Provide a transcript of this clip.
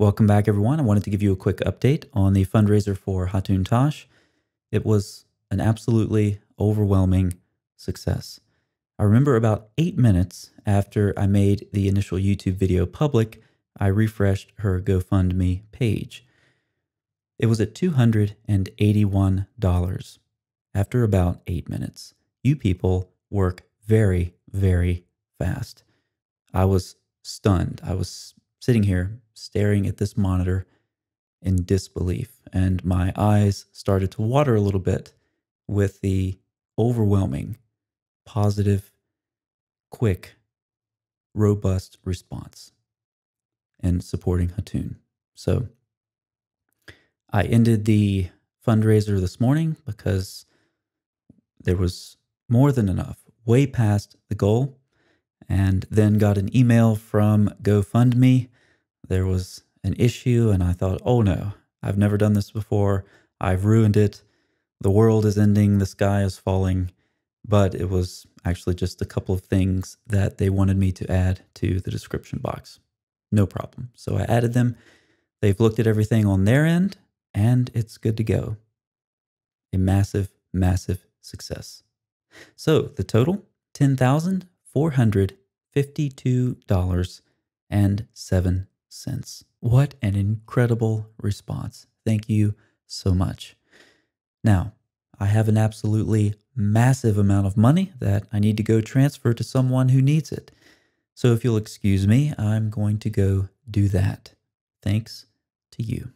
Welcome back, everyone. I wanted to give you a quick update on the fundraiser for Hatun Tash. It was an absolutely overwhelming success. I remember about eight minutes after I made the initial YouTube video public, I refreshed her GoFundMe page. It was at $281 after about eight minutes. You people work very, very fast. I was stunned. I was sitting here staring at this monitor in disbelief, and my eyes started to water a little bit with the overwhelming, positive, quick, robust response and supporting Hatun. So I ended the fundraiser this morning because there was more than enough, way past the goal and then got an email from GoFundMe. There was an issue, and I thought, oh no, I've never done this before. I've ruined it. The world is ending. The sky is falling. But it was actually just a couple of things that they wanted me to add to the description box. No problem. So I added them. They've looked at everything on their end, and it's good to go. A massive, massive success. So the total 10,400 $52.07. What an incredible response. Thank you so much. Now, I have an absolutely massive amount of money that I need to go transfer to someone who needs it. So if you'll excuse me, I'm going to go do that. Thanks to you.